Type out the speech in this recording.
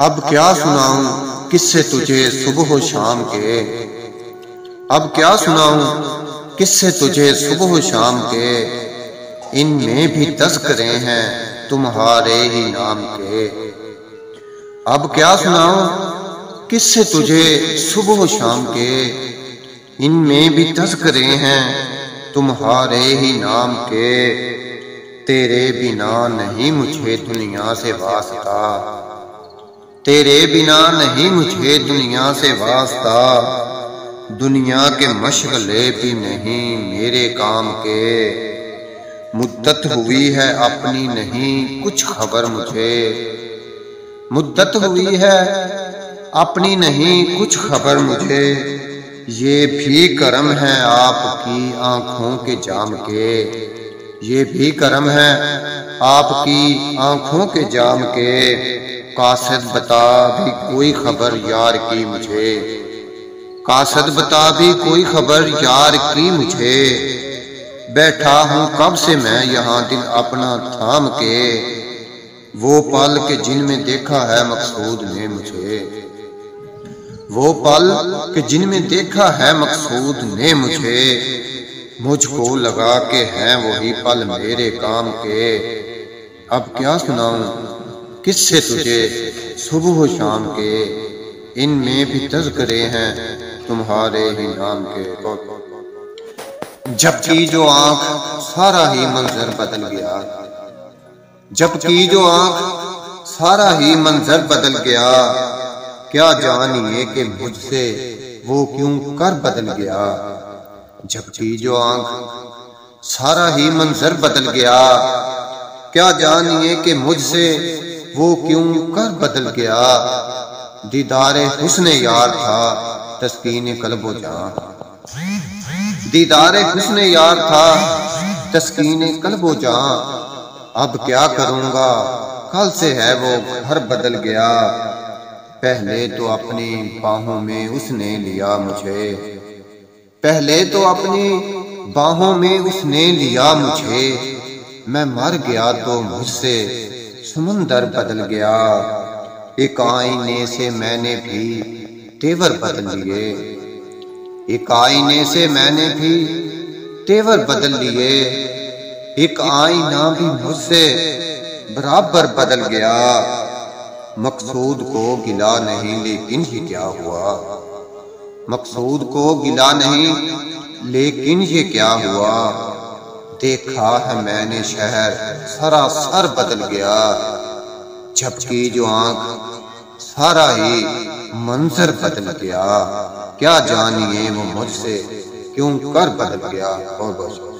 अब क्या सुनाऊं? किससे तुझे सुबह शाम के? अब क्या सुनाऊं? किससे तुझे सुबह शाम के? इनमें भी तस्करे हैं तुम्हारे ही नाम के। अब क्या सुनाऊं? किससे तुझे सुबह शाम के? इनमें भी तस्करे हैं तुम्हारे ही नाम के। तेरे बिना नहीं मुझे दुनिया से वास्ता। तेरे बिना नहीं मुझे दुनिया से वास्ता। दुनिया के मशगले भी नहीं मेरे काम के। मुद्दत हुई है अपनी नहीं, कुछ खबर मुझे। मुद्दत हुई है अपनी नहीं, कुछ खबर मुझे। ये भी करम है आपकी आँखों के जाम के। ये भी करम है आपकी आँखों के जाम के। कासद बता भी कोई खबर यार की मुझे। कासद बता भी कोई खबर यार की मुझे। बैठा हूँ कब से मैं यहाँ दिल अपना थाम के। वो पल के जिनमें देखा है मकसूद ने मुझे। वो पल के जिनमें देखा है मकसूद ने मुझे। मुझको लगा के हैं वही पल मेरे काम के। अब क्या सुनाऊं? किससे तुझे सुबह शाम के इनमें भी तस्करे हैं तुम्हारे ही नाम के जबकि जो आँख सारा ही मंजर बदल गया जबकि जो आँख सारा ही मंजर बदल गया, क्या जानिए कि मुझसे वो क्यों कर बदल गया? जबकि जो आँख सारा ही मंजर बदल गया, क्या जानिए कि मुझसे वो क्यों कर बदल गया? दीदारे हुस्न यार था, तस्कीन कलबो जा। दीदारे हुस्न यार था, तस्कीन कलबो जा। अब क्या करूँगा? कल से है वो घर बदल गया। पहले तो अपनी बाहों में उसने लिया मुझे। पहले तो अपनी बाहों में उसने लिया मुझे। मैं मर गया तो मुझसे समुंदर बदल गया। एक आईने से मैंने भी तेवर बदल लिए। एक आईने से मैंने भी तेवर बदल लिए। एक आईना भी मुझसे बराबर बदल गया। मकसूद को गिला नहीं, लेकिन ही क्या हुआ? मकसूद को गिला नहीं, लेकिन ये क्या हुआ? देखा है मैंने शहर सरासर बदल गया। जबकि जो आँख, सारा ही मंजर बदल गया। क्या जानिए वो मुझसे, क्यों कर बदल गया और बहुत